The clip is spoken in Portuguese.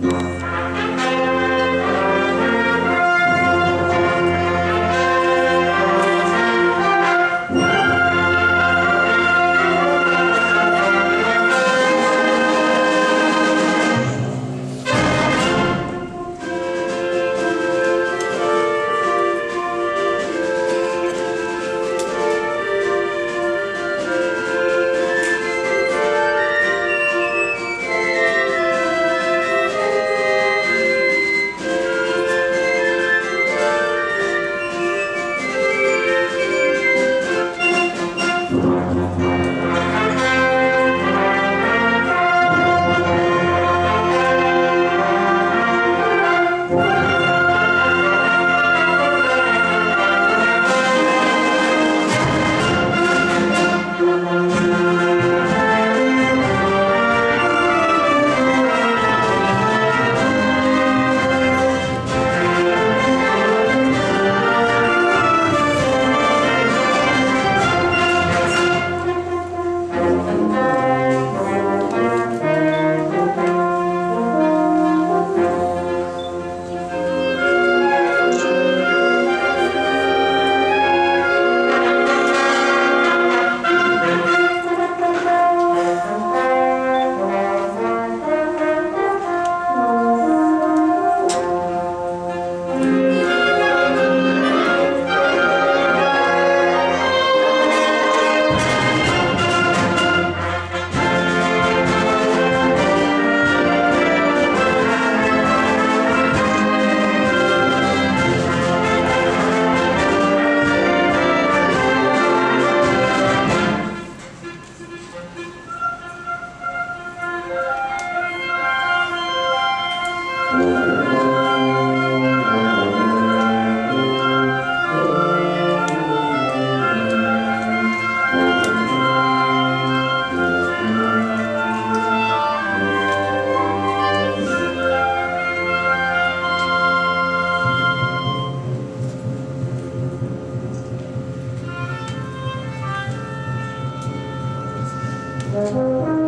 Música Música